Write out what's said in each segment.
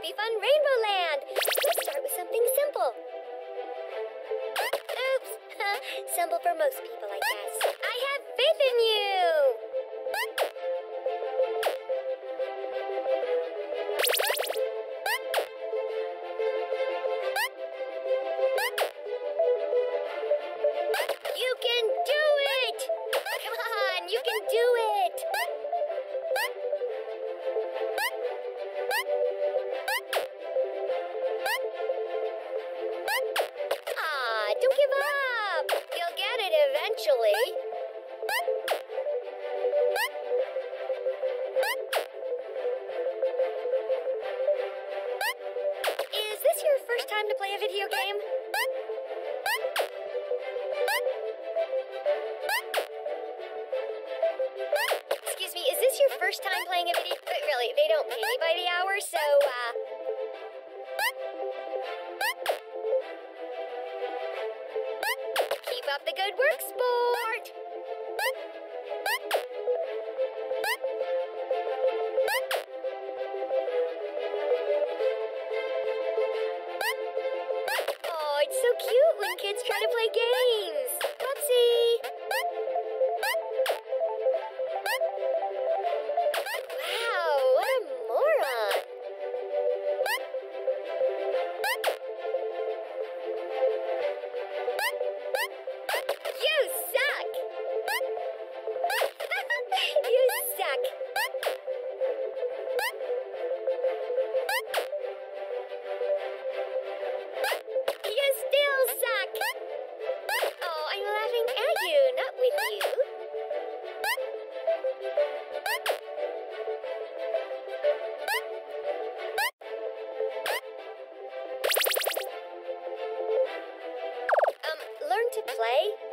Happy Fun Rainbow Land! Let's start with something simple. Oops! Simple for most people, I guess. I have Don't give up! You'll get it eventually. Is this your first time to play a video game? It's so cute when kids try to play games. to play?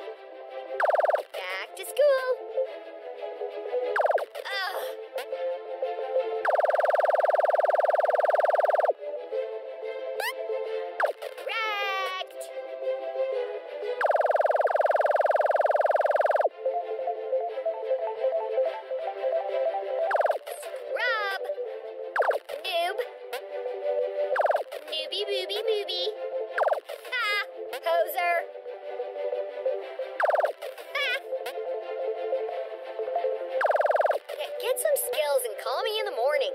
and call me in the morning.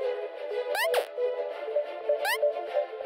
Thank you.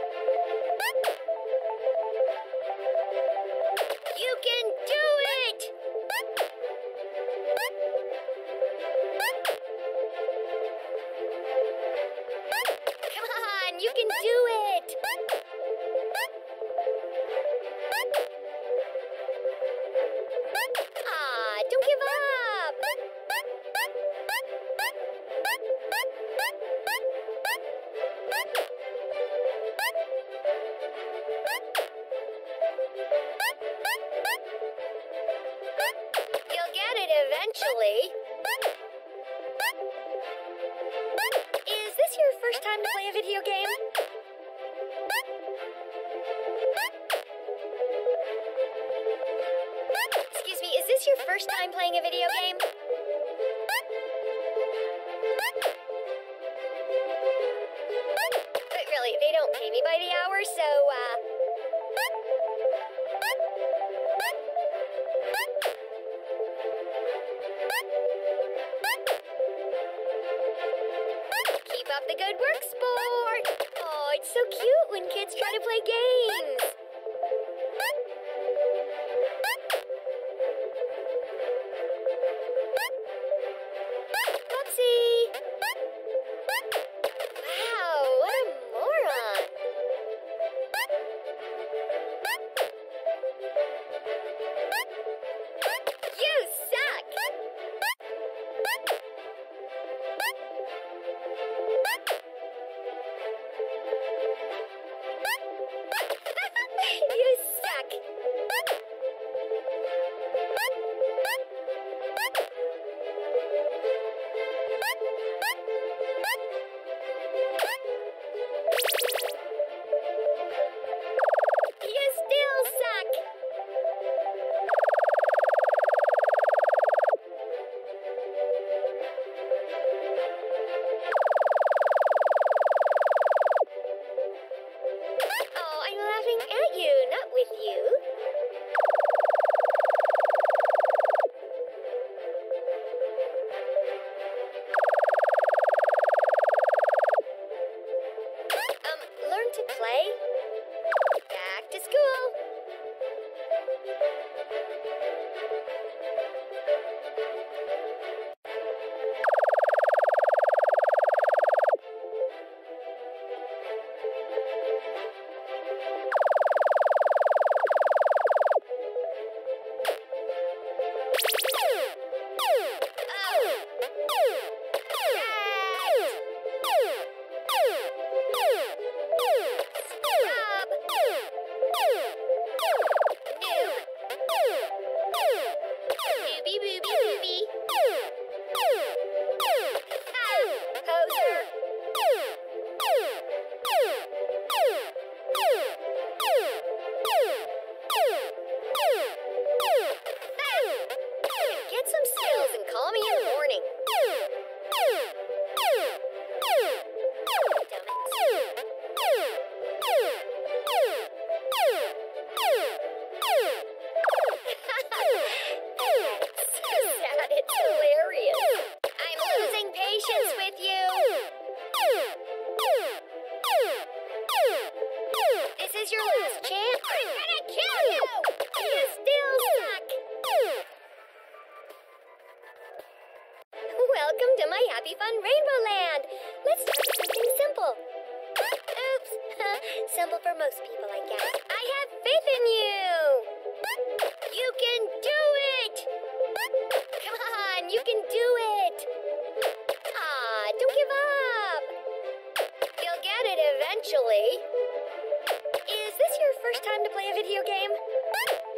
first time to play a video game? Excuse me, is this your first time playing a video game? Don't give up! You'll get it eventually. Is this your first time to play a video game?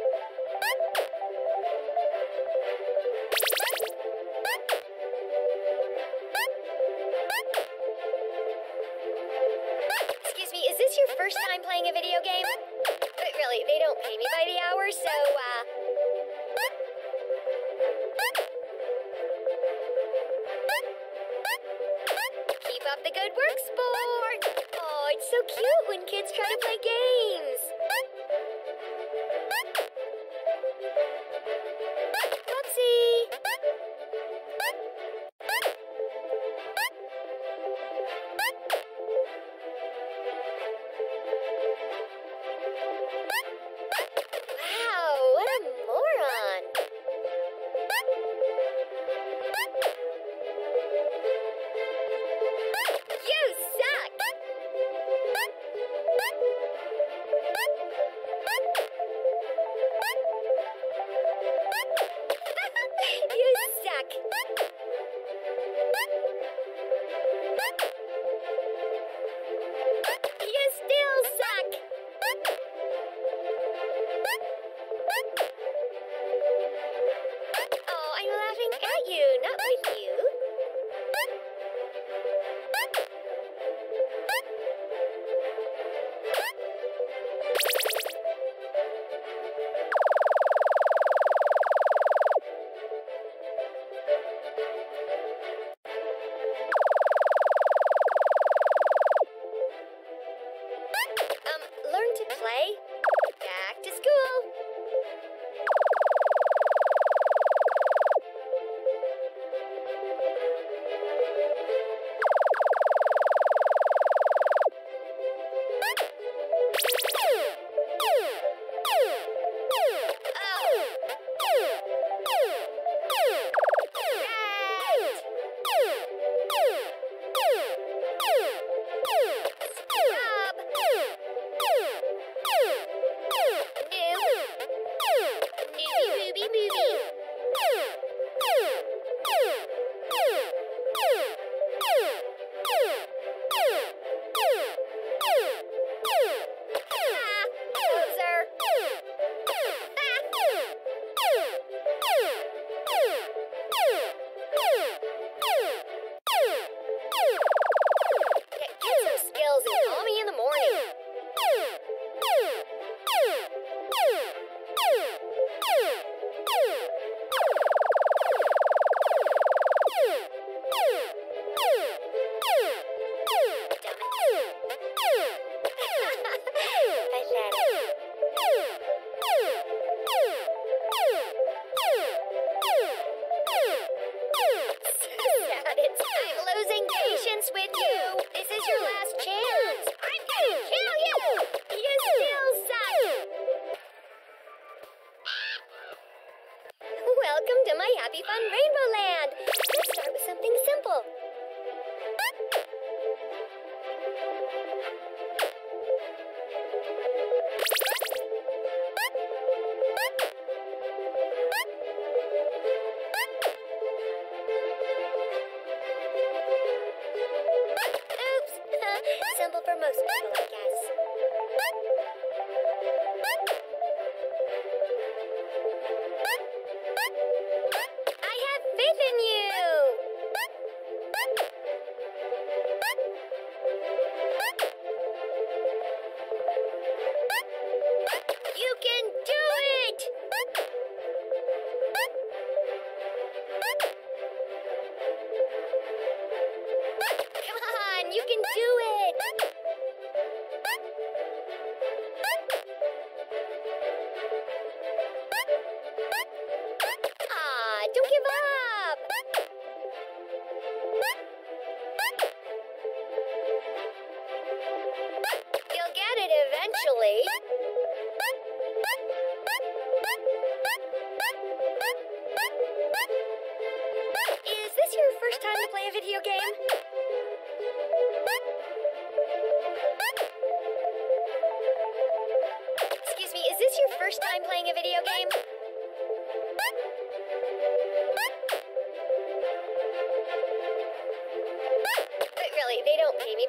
at you, not with you.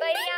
They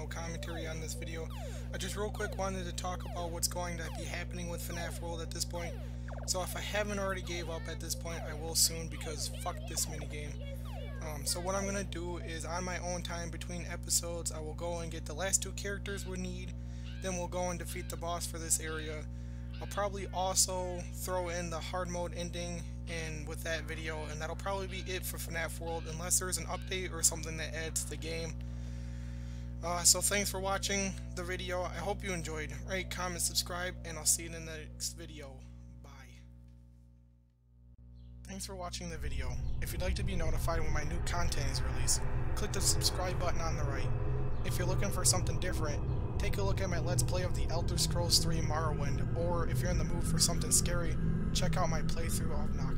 no commentary on this video. I just real quick wanted to talk about what's going to be happening with FNAF World at this point. So if I haven't already gave up at this point, I will soon because fuck this minigame. Um, so what I'm going to do is on my own time between episodes, I will go and get the last two characters we need. Then we'll go and defeat the boss for this area. I'll probably also throw in the hard mode ending and with that video and that'll probably be it for FNAF World unless there's an update or something that adds to the game. Uh, so thanks for watching the video. I hope you enjoyed. Rate, comment, subscribe, and I'll see you in the next video. Bye. Thanks for watching the video. If you'd like to be notified when my new content is released, click the subscribe button on the right. If you're looking for something different, take a look at my Let's Play of the Elder Scrolls 3 Morrowind, or if you're in the mood for something scary, check out my playthrough of Knock